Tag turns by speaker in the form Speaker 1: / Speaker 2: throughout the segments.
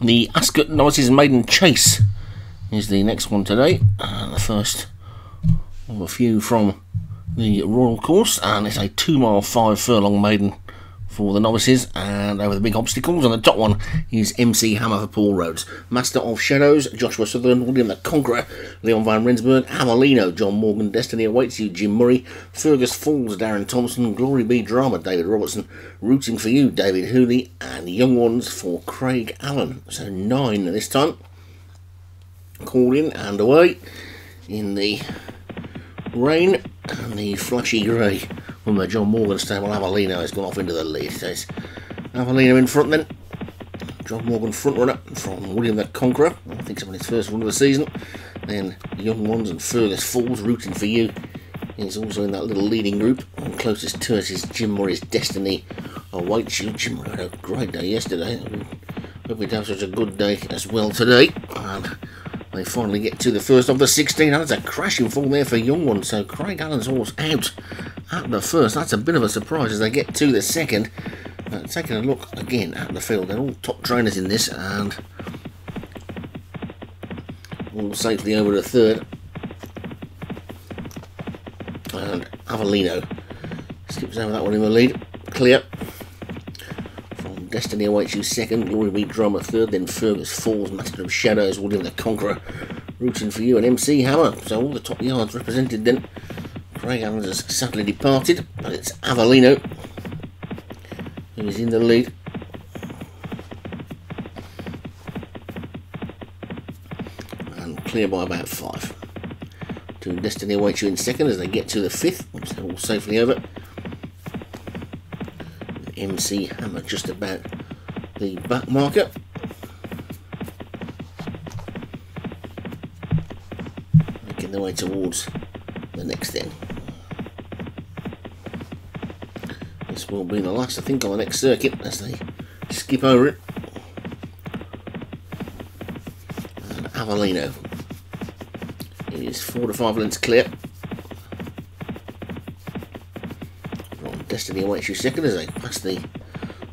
Speaker 1: The Ascot Novices Maiden Chase is the next one today. Uh, the first of a few from the Royal Course, and it's a two mile, five furlong maiden for the novices. And over the big obstacles, and the top one is MC Hammer for Paul Rhodes. Master of Shadows, Joshua Sutherland, William the Conqueror, Leon Van Rensburg, Avellino, John Morgan, Destiny Awaits You, Jim Murray, Fergus Falls, Darren Thompson, Glory Be Drama, David Robertson, Rooting for You, David Hooley, and Young Ones for Craig Allen. So nine this time. Called in and away in the rain and the flashy grey from the John Morgan stable. Avellino has gone off into the lead. So it's in front then. John Morgan front runner from William the Conqueror. I think it's on his first run of the season. Then Young Ones and Fergus Falls rooting for you. He's also in that little leading group. And closest to us is Jim Murray's Destiny oh, awaits you. Jim Murray had a great day yesterday. Hope he'd have such a good day as well today. And they finally get to the first of the 16. That's a crashing fall there for Young One. So Craig Allen's horse out at the first. That's a bit of a surprise as they get to the second. Uh, taking a look again at the field. They're all top trainers in this and all safely over the third. And Avellino skips over that one in the lead. Clear. From Destiny awaits you second. Glory be Drama third. Then Fergus Falls, Master of Shadows, William the Conqueror rooting for you. And MC Hammer. So all the top yards represented then. Craig Allen has sadly departed, but it's Avellino who is in the lead. And clear by about five. Two Destiny awaits you in second as they get to the fifth, which they're all safely over. MC Hammer just about the back marker. Making their way towards the next thing. This will be the last, I think, on the next circuit as they skip over it. And Avellino is four to five lengths clear. From Destiny awaits you second as they pass the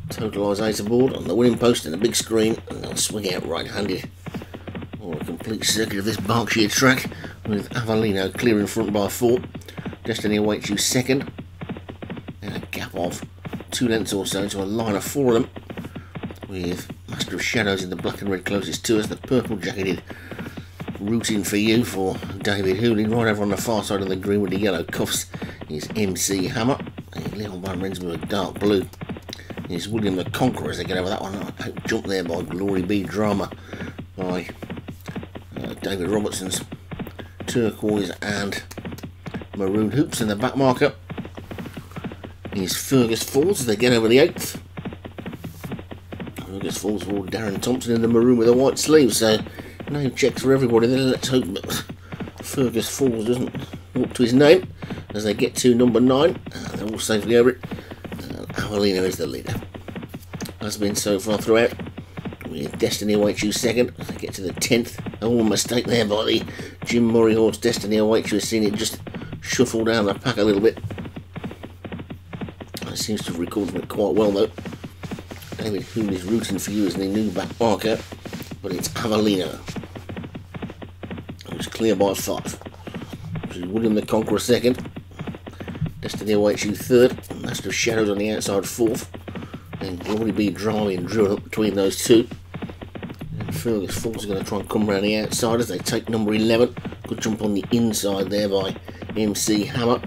Speaker 1: totalisator board on the winning post and the big screen, and they'll swing out right-handed. Or a complete circuit of this Berkshire track with Avellino clear in front by four. Destiny awaits you second. Of two lengths or so to a line of four of them. With Master of Shadows in the black and red closest to us. The purple jacketed rooting for you for David Hooley. Right over on the far side of the green with the yellow cuffs is MC Hammer. And Leon Van Rensburg dark blue. Is William the Conqueror as they get over that one. Jump there by Glory Be Drama by uh, David Robertson's turquoise and maroon hoops in the back marker is Fergus Falls as they get over the eighth. Fergus Falls for Darren Thompson in the maroon with a white sleeve, so no checks for everybody then. Let's hope Fergus Falls doesn't walk to his name as they get to number nine. Uh, they're all safely over it. Uh, Avellino is the leader. Has been so far throughout. Destiny awaits you second as they get to the tenth. Oh, mistake there by the Jim Murray horse. Destiny awaits you. Has seen it just shuffle down the pack a little bit. It seems to have recorded it quite well though. David Hoon is rooting for you as the new back marker, but it's Avellino. Who's clear by five. William the Conqueror second. Destiny awaits you third. Master of Shadows on the outside fourth. Then Glory Be Dry and drill up between those two. And Fergus Falls are going to try and come around the outside as they take number 11. Good jump on the inside there by MC Hammer.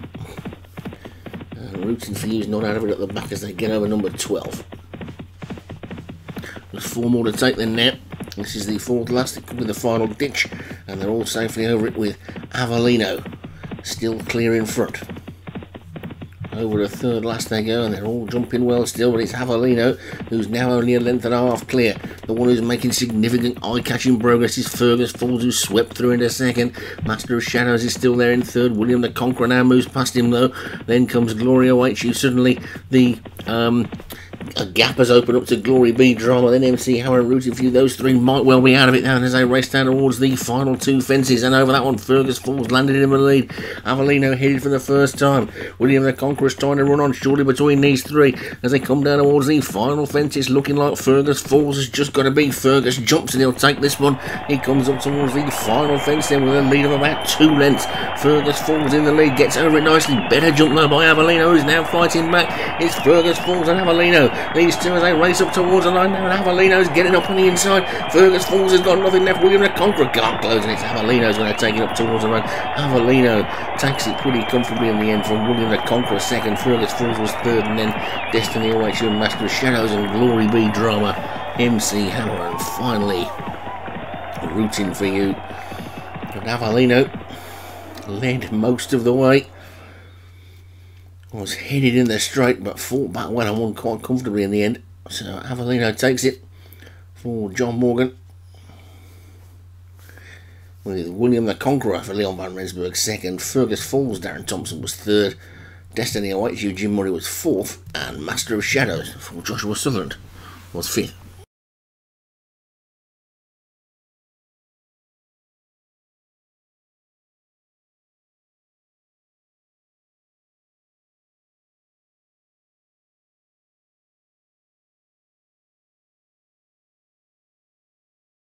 Speaker 1: And rooting for you is not out of it at the back as they get over number 12. There's four more to take then now. This is the fourth last with the final ditch, and they're all safely over it with Avellino still clear in front. Over the third last they go, and they're all jumping well still, but it's Avellino who's now only a length and a half clear. The one who's making significant eye-catching progress is Fergus Falls, who swept through into second. Master of Shadows is still there in third. William the Conqueror now moves past him though. Then comes Gloria Waits you. Suddenly the um, a gap has opened up to Glory Be Drama, then MC Hammer and for you. Those three might well be out of it now as they race down towards the final two fences. And over that one, Fergus Falls landed in the lead. Avellino headed for the first time. William the Conqueror's trying to run on shortly between these three as they come down towards the final fences, looking like Fergus Falls has just got to be. Fergus jumps and he'll take this one. He comes up towards the final fence then with a lead of about two lengths. Fergus Falls in the lead, gets over it nicely. Better jump though by Avellino, who's now fighting back. It's Fergus Falls and Avellino. These two as they race up towards the line now, and Avellino's getting up on the inside. Fergus Falls has got nothing left. William the Conqueror can't close, and it's Avellino's going to take it up towards the line. Avellino takes it pretty comfortably in the end from William the Conqueror second. Fergus Falls was third, and then Destiny awaits you, Master of Shadows, and Glory Be Drama. MC Hammer, and finally rooting for you. And Avellino led most of the way was headed in the straight but fought back well and won quite comfortably in the end. So oh, Avellino takes it for John Morgan. With William the Conqueror for Leon Van Rensburg second. Fergus Falls, Darren Thompson was third. Destiny Awaits You, Jim Murray was fourth. And Master of Shadows for Joshua Sutherland was fifth.